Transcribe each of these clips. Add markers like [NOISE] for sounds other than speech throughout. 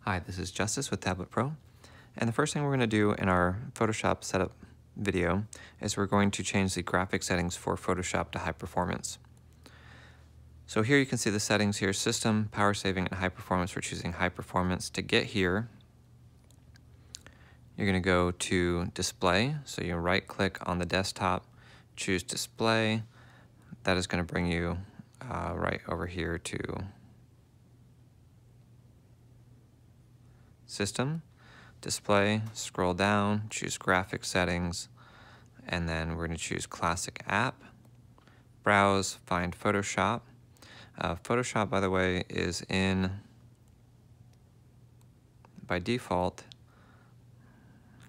Hi, this is Justice with Tablet Pro. And the first thing we're going to do in our Photoshop setup video is we're going to change the graphic settings for Photoshop to high performance. So here you can see the settings here, system, power saving, and high performance. We're choosing high performance. To get here, you're going to go to display. So you right click on the desktop, choose display. That is going to bring you uh, right over here to System, Display, scroll down, choose Graphic Settings, and then we're going to choose Classic App, Browse, find Photoshop. Uh, Photoshop, by the way, is in, by default,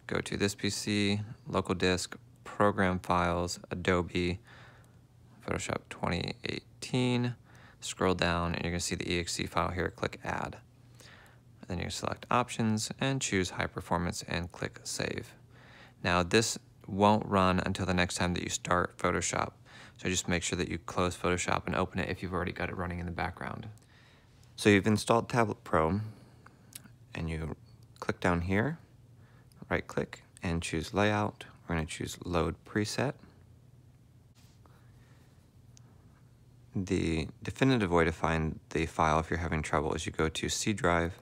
go to this PC, local disk, program files, Adobe, Photoshop 2018, scroll down and you're to see the exe file here, click add. Then you select options and choose high performance and click save. Now this won't run until the next time that you start Photoshop. So just make sure that you close Photoshop and open it if you've already got it running in the background. So you've installed Tablet Pro and you click down here, right click and choose layout. We're to choose load preset. The definitive way to find the file if you're having trouble is you go to C drive,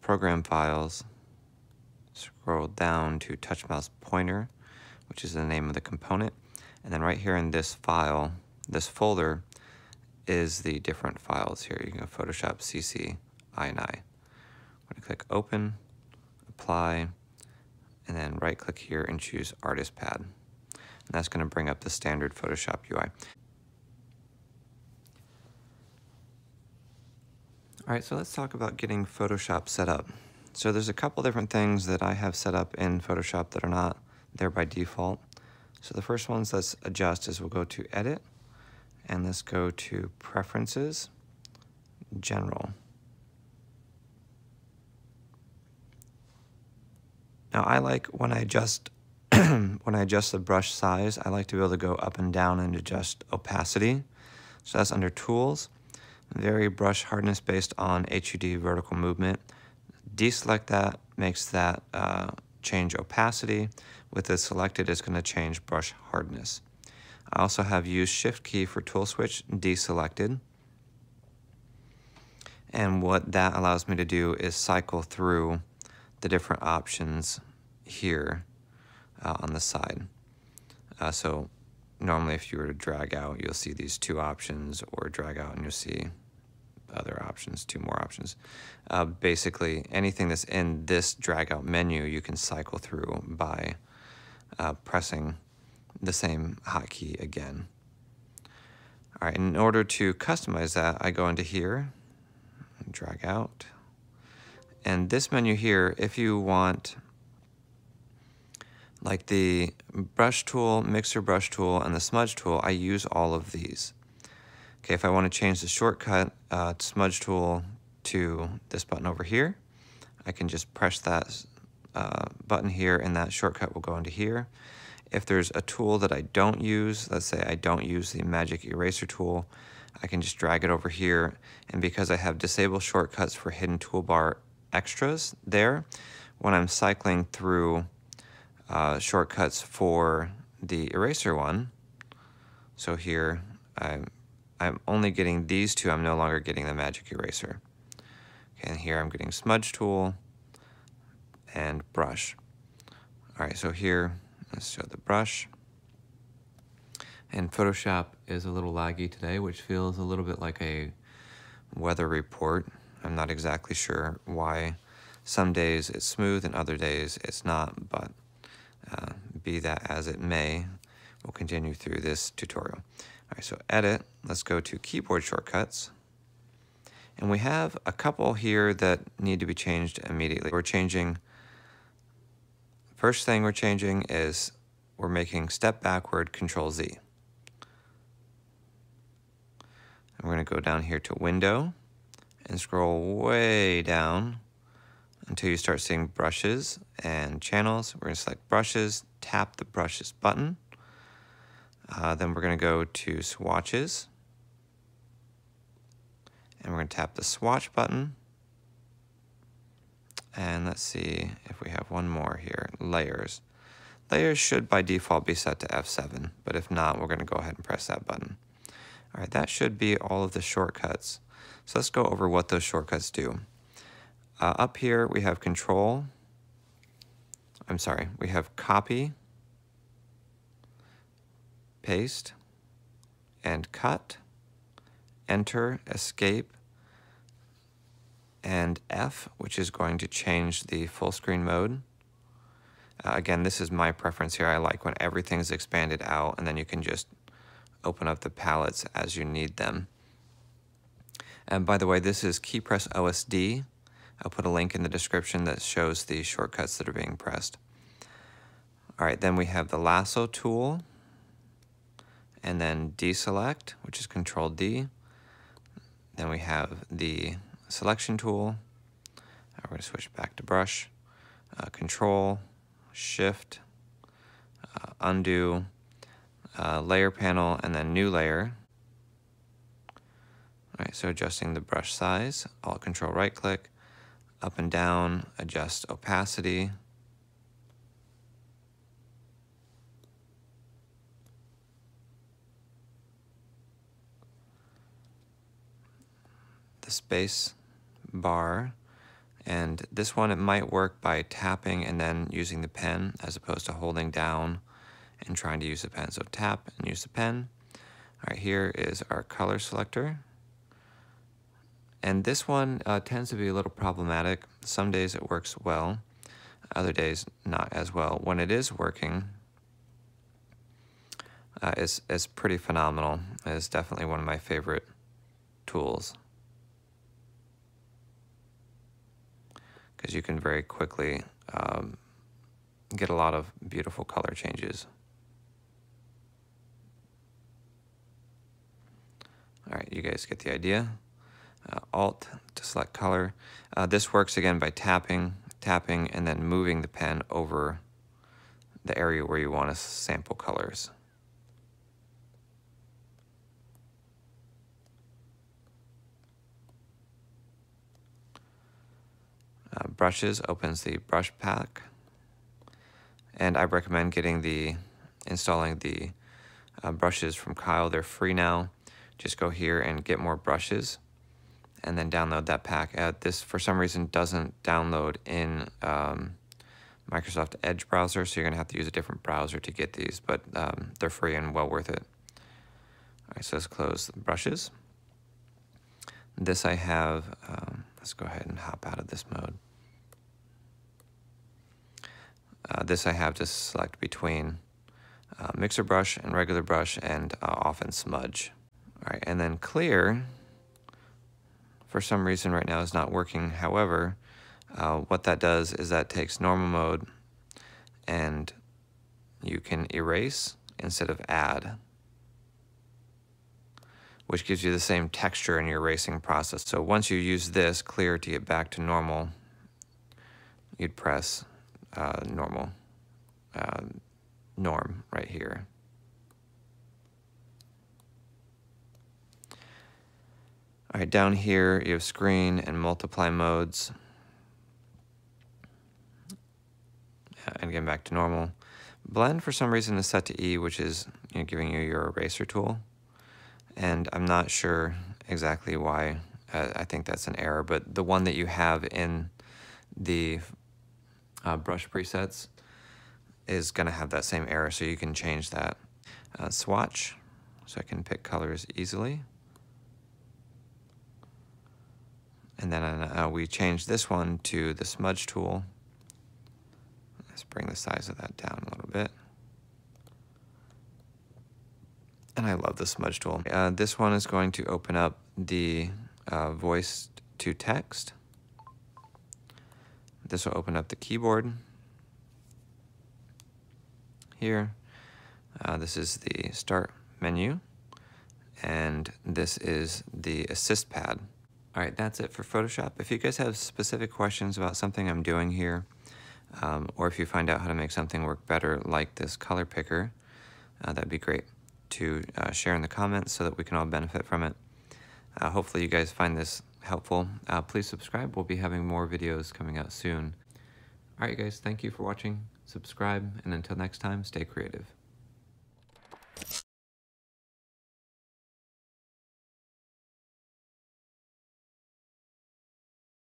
program files, scroll down to touch mouse pointer, which is the name of the component. And then right here in this file, this folder is the different files here. You can go Photoshop, CC, INI. I'm going to click open, apply, and then right click here and choose artist pad. And that's going to bring up the standard Photoshop UI. All right, so let's talk about getting Photoshop set up. So there's a couple different things that I have set up in Photoshop that are not there by default. So the first ones let's adjust is we'll go to Edit, and let's go to Preferences, General. Now I like when I adjust [CLEARS THROAT] when I adjust the brush size, I like to be able to go up and down and adjust opacity. So that's under Tools vary brush hardness based on HUD vertical movement. Deselect that makes that uh, change opacity. With it selected, it's going to change brush hardness. I also have used shift key for tool switch deselected. And what that allows me to do is cycle through the different options here uh, on the side. Uh, so normally if you were to drag out, you'll see these two options or drag out and you'll see other options, two more options. Uh, basically, anything that's in this drag out menu, you can cycle through by uh, pressing the same hotkey again. All right, in order to customize that, I go into here, drag out, and this menu here, if you want like the brush tool, mixer brush tool, and the smudge tool, I use all of these. Okay, if I want to change the shortcut uh, smudge tool to this button over here, I can just press that uh, button here and that shortcut will go into here. If there's a tool that I don't use, let's say I don't use the magic eraser tool, I can just drag it over here. And because I have disabled shortcuts for hidden toolbar extras there, when I'm cycling through uh, shortcuts for the eraser one, so here I'm I'm only getting these two. I'm no longer getting the magic eraser. Okay, and here I'm getting smudge tool and brush. All right, so here, let's show the brush. And Photoshop is a little laggy today, which feels a little bit like a weather report. I'm not exactly sure why. Some days it's smooth and other days it's not, but uh, be that as it may, we'll continue through this tutorial. All right, so edit, let's go to keyboard shortcuts. And we have a couple here that need to be changed immediately. We're changing, first thing we're changing is we're making step backward control Z. And we're gonna go down here to window and scroll way down until you start seeing brushes and channels. We're gonna select brushes, tap the brushes button, uh, then we're going to go to swatches. And we're going to tap the swatch button. And let's see if we have one more here, layers. Layers should by default be set to F7, but if not, we're going to go ahead and press that button. All right, that should be all of the shortcuts. So let's go over what those shortcuts do. Uh, up here, we have control. I'm sorry, we have copy, paste, and cut, enter, escape, and F, which is going to change the full screen mode. Uh, again, this is my preference here. I like when everything's expanded out and then you can just open up the palettes as you need them. And by the way, this is KeyPress OSD. I'll put a link in the description that shows the shortcuts that are being pressed. All right, then we have the lasso tool and then deselect, which is control D. Then we have the selection tool. We're going to switch back to brush, uh, control, shift, uh, undo, uh, layer panel, and then new layer. All right, so adjusting the brush size, alt control right click, up and down, adjust opacity. The space bar and this one, it might work by tapping and then using the pen as opposed to holding down and trying to use the pen. So tap and use the pen. All right, here is our color selector. And this one uh, tends to be a little problematic. Some days it works well, other days not as well. When it is working, uh, it's, it's pretty phenomenal. It's definitely one of my favorite tools. Because you can very quickly um, get a lot of beautiful color changes. All right, you guys get the idea. Uh, Alt to select color. Uh, this works again by tapping, tapping, and then moving the pen over the area where you want to sample colors. Uh, brushes opens the brush pack. And I recommend getting the, installing the uh, brushes from Kyle. They're free now. Just go here and get more brushes and then download that pack. Uh, this, for some reason, doesn't download in um, Microsoft Edge browser, so you're going to have to use a different browser to get these, but um, they're free and well worth it. All right, so let's close the brushes. This I have, um, let's go ahead and hop out of this mode. Uh, this I have to select between uh, mixer brush and regular brush and uh, often smudge. All right, and then clear, for some reason right now is not working. However, uh, what that does is that takes normal mode and you can erase instead of add, which gives you the same texture in your erasing process. So once you use this clear to get back to normal, you'd press uh, normal uh, norm right here. All right, down here you have screen and multiply modes. And again, back to normal. Blend for some reason is set to E, which is you know, giving you your eraser tool. And I'm not sure exactly why. Uh, I think that's an error, but the one that you have in the uh, brush presets is going to have that same error, so you can change that. Uh, swatch, so I can pick colors easily. And then uh, we change this one to the smudge tool. Let's bring the size of that down a little bit. And I love the smudge tool. Uh, this one is going to open up the uh, voice to text. This will open up the keyboard here. Uh, this is the start menu and this is the assist pad. All right, that's it for Photoshop. If you guys have specific questions about something I'm doing here, um, or if you find out how to make something work better like this color picker, uh, that'd be great to uh, share in the comments so that we can all benefit from it. Uh, hopefully you guys find this helpful. Uh, please subscribe. We'll be having more videos coming out soon. All right, guys, thank you for watching. Subscribe, and until next time, stay creative.